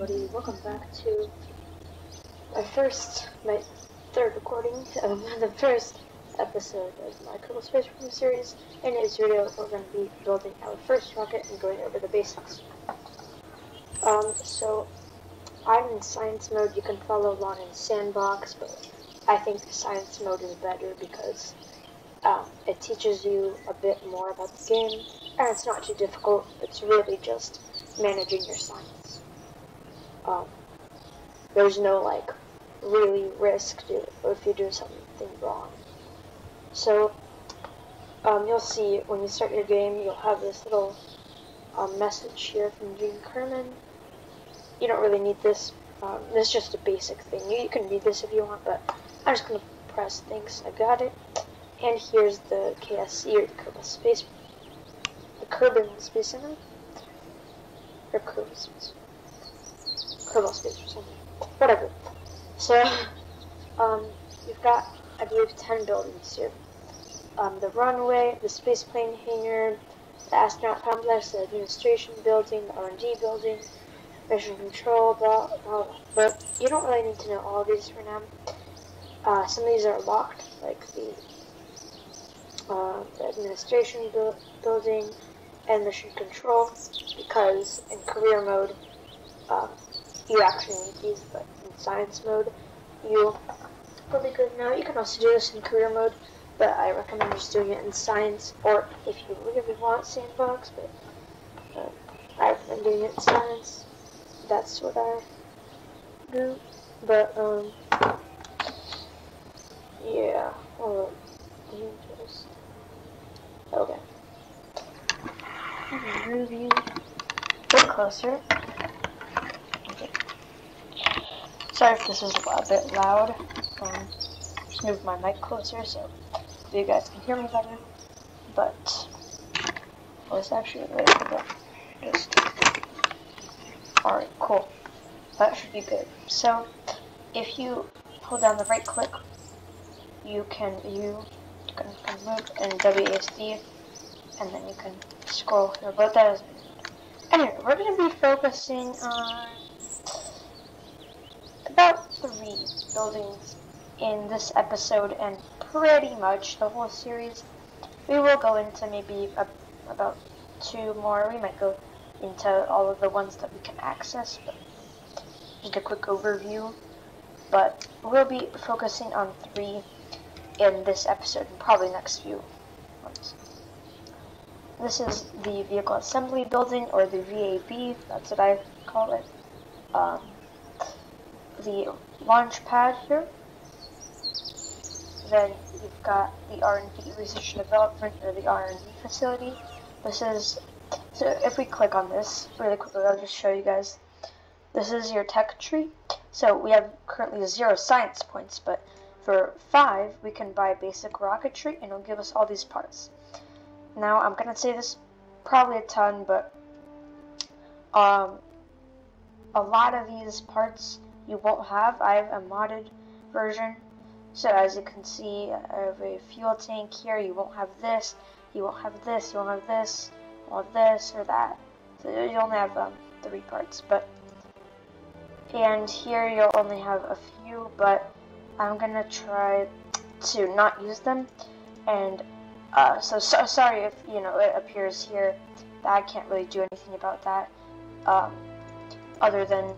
everybody. Welcome back to my first, my third recording of the first episode of my Kerbal Space Program series. In this video, we're going to be building our first rocket and going over the basics. Um, so, I'm in science mode. You can follow along in sandbox, but I think science mode is better because um, it teaches you a bit more about the game, and it's not too difficult. It's really just managing your science. Um, there's no like really risk to if you do something wrong. So um, you'll see when you start your game, you'll have this little um, message here from Gene Kerman. You don't really need this. Um, this is just a basic thing. You, you can read this if you want, but I'm just gonna press things. I got it. And here's the KSC or the Kerbal Space, the Kerbal Space Center or Kerbal Space, Kerbal Space or something, whatever. So, um, you've got, I believe, 10 buildings here. Um, the runway, the space plane hangar, the astronaut complex, the administration building, the R&D building, mission control, blah, blah, blah. But you don't really need to know all these for now. Uh, some of these are locked, like the, uh, the administration bu building, and mission control because in career mode um, you actually need these, but in science mode you be good now. You can also do this in career mode, but I recommend just doing it in science or if you really want sandbox, but uh, I recommend doing it in science. That's what I do. But um yeah, well, you just okay move you a closer. Okay. Sorry if this is a bit loud. Um, just move my mic closer so you guys can hear me better. But well, it's actually really good. Just alright, cool. That should be good. So if you hold down the right click, you can you can, can move in WASD and then you can scroll here, but that is anyway, we're gonna be focusing on three buildings in this episode and pretty much the whole series. We will go into maybe a, about two more. We might go into all of the ones that we can access, but just a quick overview. But we'll be focusing on three in this episode and probably next few months. This is the Vehicle Assembly Building, or the VAB, that's what I call it. Um, the launch pad here. Then you've got the R&D Research and Development, or the R&D facility. This is, so if we click on this, really quickly, I'll just show you guys. This is your tech tree. So we have currently zero science points, but for five, we can buy basic rocketry, and it'll give us all these parts. Now, I'm to say this probably a ton, but um, a lot of these parts you won't have. I have a modded version. So as you can see, I have a fuel tank here. You won't have this. You won't have this. You won't have this. Or this or that. So you only have um, three parts. But and here you'll only have a few, but I'm gonna try to not use them and uh, so, so, sorry if you know it appears here that I can't really do anything about that, um, other than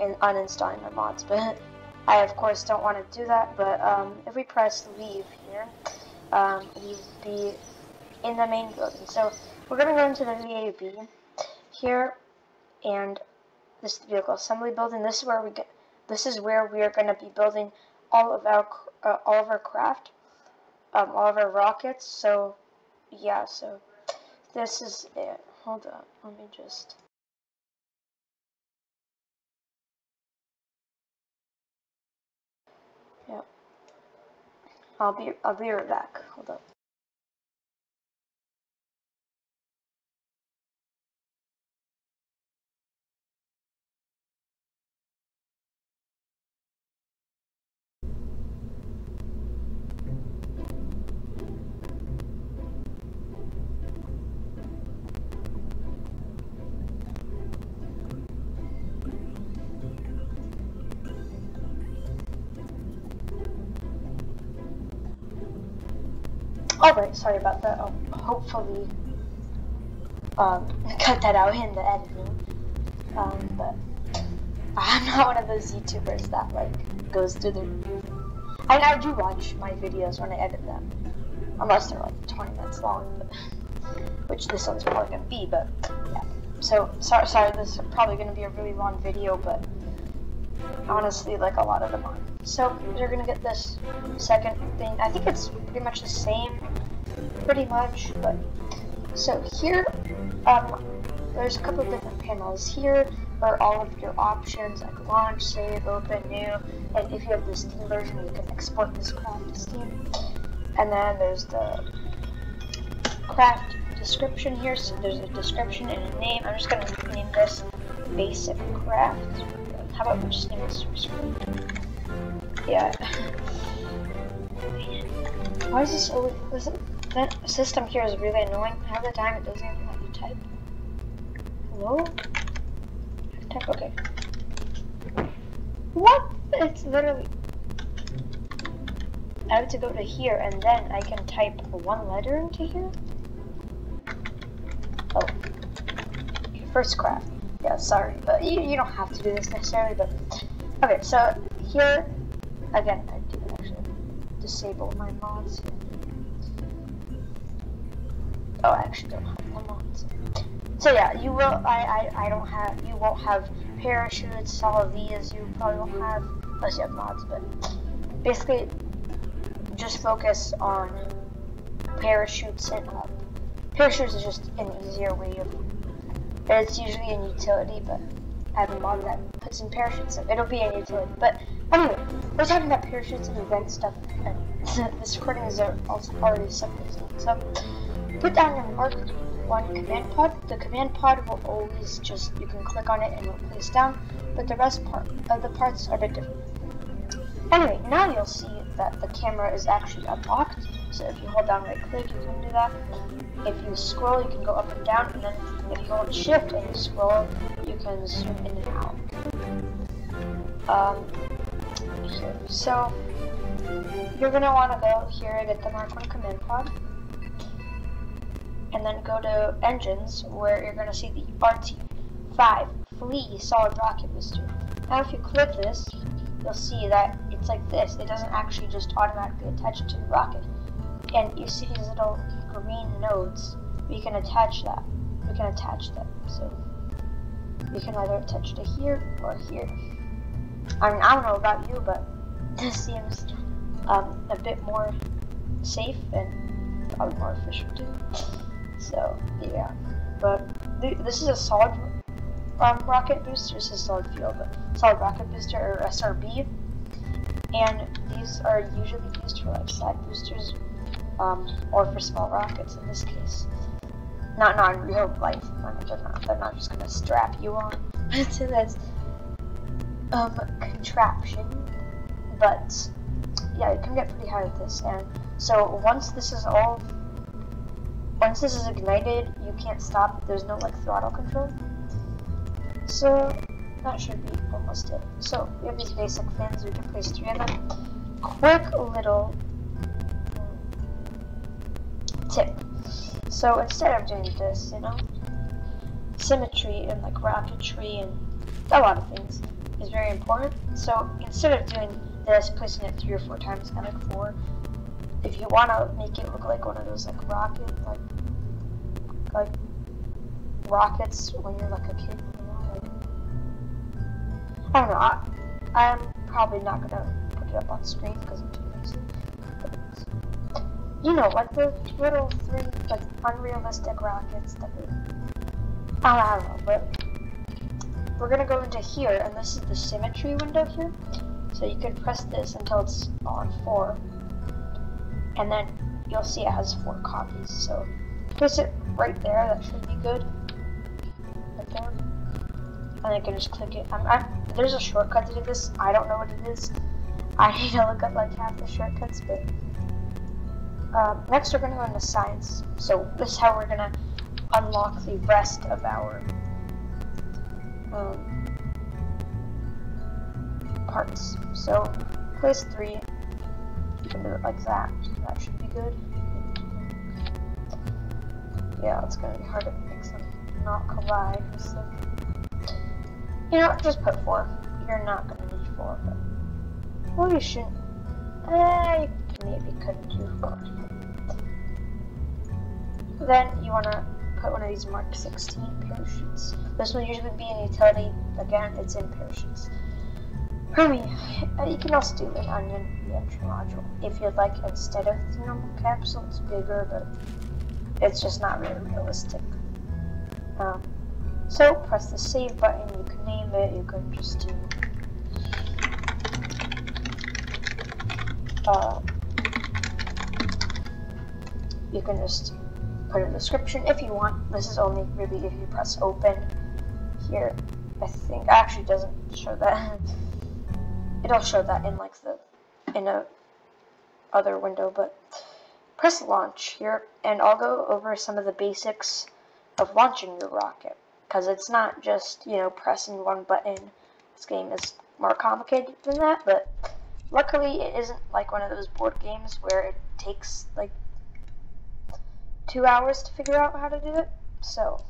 in uninstalling my mods. But I of course don't want to do that. But um, if we press leave here, um, we'd be in the main building. So we're gonna go into the VAB here, and this is the vehicle assembly building. This is where we get. This is where we are going to be building all of our uh, all of our craft um, all of our rockets. So, yeah, so this is it. Hold on, let me just... Yeah. I'll be, I'll be right back. Hold up. Alright, sorry about that. I'll hopefully um, cut that out in the editing. Um, but I'm not one of those YouTubers that like goes through the. I, I do watch my videos when I edit them, unless they're like 20 minutes long, but, which this one's probably gonna be. But yeah. So sorry, sorry. This is probably gonna be a really long video, but I honestly, like a lot of them are. So you're gonna get this second thing. I think it's pretty much the same, pretty much. But so here, um, there's a couple of different panels here are all of your options like launch, save, open, new, and if you have the Steam version, you can export this craft to Steam. And then there's the craft description here, so there's a description and a name. I'm just gonna name this basic craft. How about we just name this Yeah. Why is this always, this, that system here is really annoying. Half the time it doesn't even let you type. Hello? Type, okay. What? It's literally... I have to go to here and then I can type one letter into here? Oh. First craft. Yeah, sorry, but you, you don't have to do this necessarily, but... Okay, so here, again, I didn't actually disable my mods. Oh, actually don't have. So yeah, you will, I, I, I don't have, you won't have parachutes, all of these, you probably won't have, unless you have mods, but basically, just focus on parachutes and, uh, parachutes is just an easier way of it's usually in utility, but I have a mod that puts in parachutes, so it'll be in utility. But anyway, we're talking about parachutes and event stuff, and this recording is also already something. So put down your Mark 1 command pod. The command pod will always just, you can click on it and it'll place down, but the rest part of the parts are a bit different. Anyway, now you'll see that the camera is actually unlocked. So if you hold down right click, you can do that. If you scroll, you can go up and down, and then if you hold shift and you scroll, you can zoom in and out. Um, here. So you're gonna want to go here and get the Mark 1 command pod, and then go to engines where you're gonna see the RT5 Flea solid rocket booster. Now if you click this, you'll see that it's like this. It doesn't actually just automatically attach it to the rocket. And you see these little green nodes. We can attach that. We can attach them. So we can either attach to here or here. I mean, I don't know about you, but this seems um, a bit more safe and probably more efficient too. So yeah, but th this is a solid um, rocket booster. This is solid fuel, but solid rocket booster or SRB. And these are usually used for like side boosters um, or for small rockets in this case. Not not in real life. I mean, they're not, they're not just gonna strap you on to this um, contraption. But yeah, you can get pretty high with this. And so once this is all, once this is ignited, you can't stop. There's no like throttle control. So that should be almost it. So we have these basic fins. We can place three of them. Quick little tip. So instead of doing this, you know, symmetry and like rocketry and a lot of things is very important. So instead of doing this, placing it three or four times, kind of four, if you want to make it look like one of those like rocket, like like rockets when you're like a kid, you know, like I don't know. I, I'm probably not gonna put it up on screen because I'm too lazy you know, like the little three, like, unrealistic rockets that we, I don't know, but we're gonna go into here, and this is the symmetry window here. So you can press this until it's on four, and then you'll see it has four copies. So place it right there, that should be good. Right there. And then can just click it. I'm, I'm, there's a shortcut to do this. I don't know what it is. I need to look up like half the shortcuts, but um, next we're going to go into science. So this is how we're going to unlock the rest of our um, parts. So place three, you can do it like that. That should be good. yeah, it's gonna be hard to make them not collide. So, you know, just put four. You're not gonna need four, but well, you shouldn't. Eh, you maybe could do four. Then you wanna put one of these Mark 16 parachutes. This will usually be in utility. Again, it's in parachutes. Hermie, uh, you can also do an onion reentry module if you'd like instead of the normal capsule. It's bigger, but it's just not really realistic. Um, so press the save button. You can name it. You can just do. Uh, you can just put a description if you want. This is only really if you press open here. I think actually doesn't show that. It'll show that in like the in a other window, but press launch here, and I'll go over some of the basics of launching your rocket, because it's not just you know pressing one button. This game is more complicated than that, but luckily it isn't like one of those board games where it takes like two hours to figure out how to do it. So,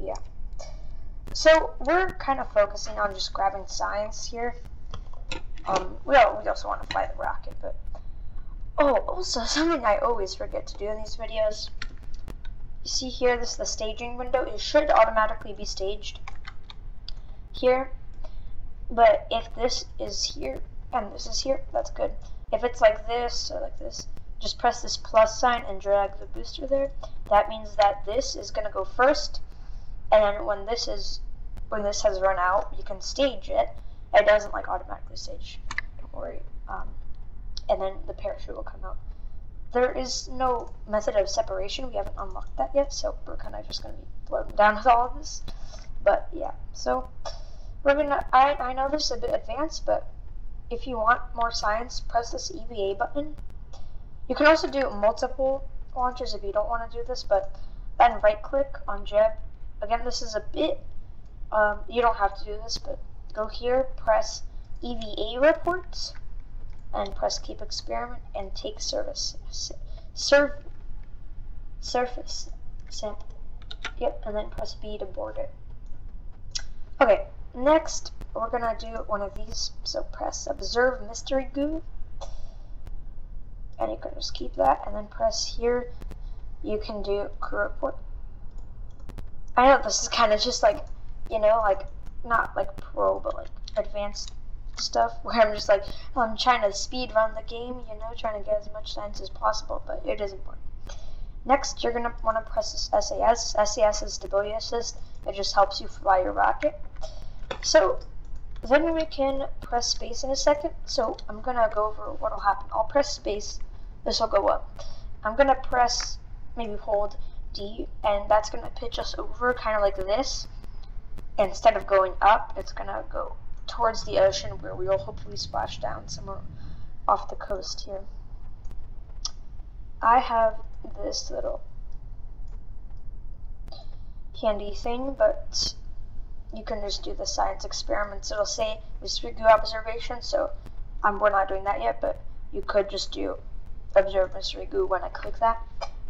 yeah. So, we're kind of focusing on just grabbing science here. Um, we, we also want to fly the rocket, but... Oh, also, something I always forget to do in these videos. You see here, this is the staging window. It should automatically be staged here. But if this is here, and this is here, that's good. If it's like this, or like this, just press this plus sign and drag the booster there. That means that this is going to go first, and then when this is when this has run out, you can stage it. It doesn't like automatically stage. Don't worry. Um, and then the parachute will come out. There is no method of separation. We haven't unlocked that yet, so we're kind of just going to be floating down with all of this. But yeah, so we're gonna. I I know this is a bit advanced, but if you want more science, press this EVA button you can also do multiple launches if you don't want to do this, but then right click on Jeb. Again, this is a bit, um, you don't have to do this, but go here, press EVA reports, and press keep experiment and take service. Surface sample. Yep, and then press B to board it. Okay, next we're gonna do one of these. So press observe mystery goo and you can just keep that and then press here you can do crew report I know this is kind of just like you know like not like pro but like advanced stuff where I'm just like I'm trying to speed run the game you know trying to get as much science as possible but it is important next you're gonna want to press SAS SAS is stability assist it just helps you fly your rocket so then we can press space in a second. So I'm gonna go over what will happen. I'll press space, this will go up. I'm gonna press, maybe hold D, and that's gonna pitch us over kind of like this. Instead of going up, it's gonna go towards the ocean where we will hopefully splash down somewhere off the coast here. I have this little handy thing, but you can just do the science experiments. It'll say mystery goo observation, so um, we're not doing that yet, but you could just do observe mystery goo when I click that.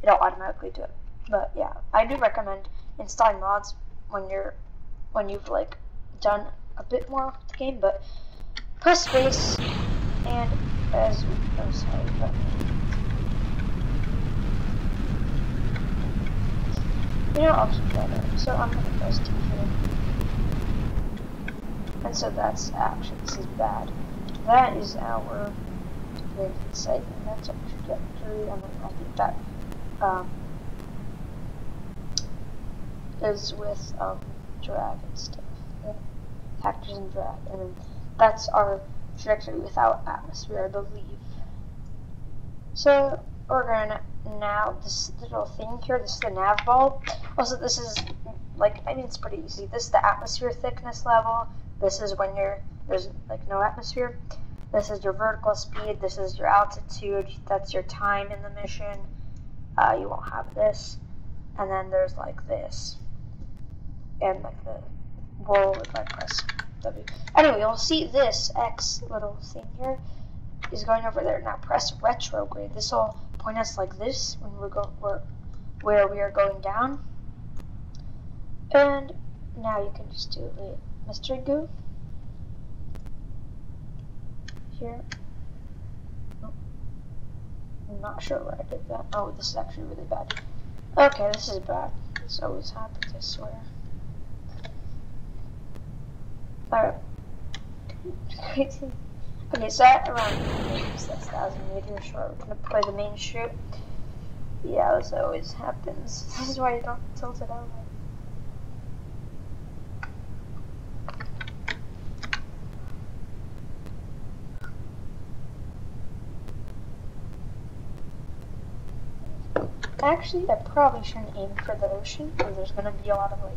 It'll automatically do it. But yeah, I do recommend installing mods when you're when you've like done a bit more with the game, but press space and as we oh sorry, but you know I'll keep that up. So I'm gonna press T here. And so that's actually, this is bad. That is our wave segment, that's our trajectory, and then I think that um, is with um, drag and stuff. Factors and drag. And then that's our trajectory without atmosphere, I believe. So we're gonna now this little thing here, this is the navball. Also this is like I mean it's pretty easy. This is the atmosphere thickness level. This is when you're there's like no atmosphere. This is your vertical speed. This is your altitude. That's your time in the mission. Uh, you won't have this. And then there's like this. And like the roll if I press W. Anyway, you'll see this X little thing here is going over there. Now press retrograde. This will point us like this when we're where we are going down. And now you can just do the mystery goo. Here. Oh. I'm not sure where I did that. Oh, this is actually really bad. Okay, this is bad. This always happens, I swear. Alright. okay, so at around 6,000 meters short. We're gonna play the main chute. Yeah, this always happens. This is why you don't tilt it out. Actually, I probably shouldn't aim for the ocean because there's going to be a lot of like.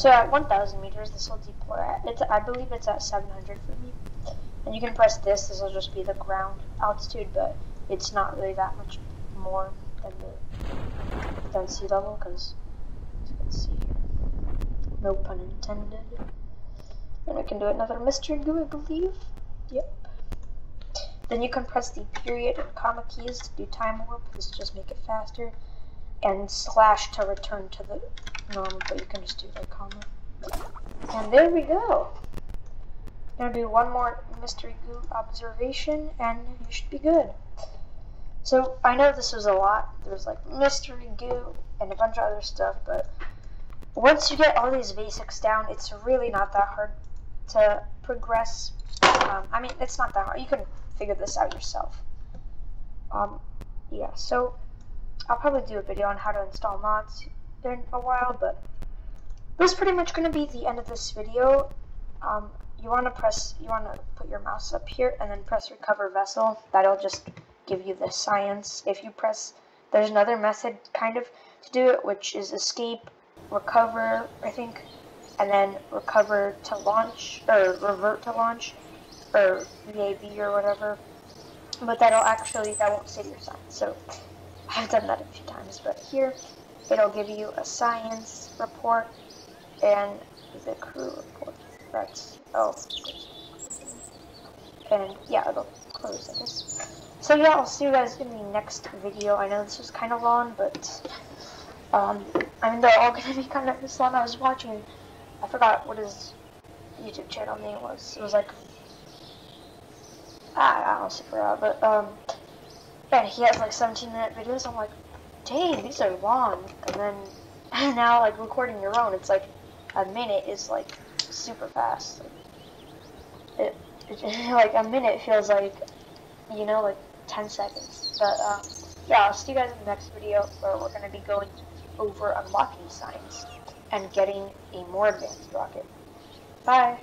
So at 1,000 meters, this will deploy. At, it's I believe it's at 700 for me, and you can press this. This will just be the ground altitude, but it's not really that much more than the than sea level because you can see here. No pun intended. And I can do another mystery goo, I believe. Yep. Then you can press the period and comma keys to do time warp. This just make it faster. And slash to return to the normal, but you can just do the comma. And there we go. Gonna do one more mystery goo observation, and you should be good. So I know this was a lot. There's like mystery goo and a bunch of other stuff, but once you get all these basics down, it's really not that hard to progress. Um, I mean, it's not that hard. You can figure this out yourself. Um, yeah, so I'll probably do a video on how to install mods in a while, but this is pretty much going to be the end of this video. Um, you want to press, you want to put your mouse up here and then press recover vessel. That'll just give you the science. If you press, there's another method kind of to do it, which is escape, recover, I think, and then recover to launch, or revert to launch or VAB or whatever. But that'll actually, that won't save your science. So I've done that a few times, but here it'll give you a science report and the crew report. That's, oh, and yeah, it'll close, I guess. So yeah, I'll see you guys in the next video. I know this was kind of long, but, um, I mean, they're all going to be kind of this long. I was watching, I forgot what his YouTube channel name was. It was like I honestly forgot, but um, and he has like 17 minute videos. I'm like, dang, these are long. And then now like recording your own, it's like a minute is like super fast. It, it like a minute feels like you know like 10 seconds. But um, yeah, I'll see you guys in the next video where we're gonna be going over unlocking signs and getting a more advanced rocket. Bye.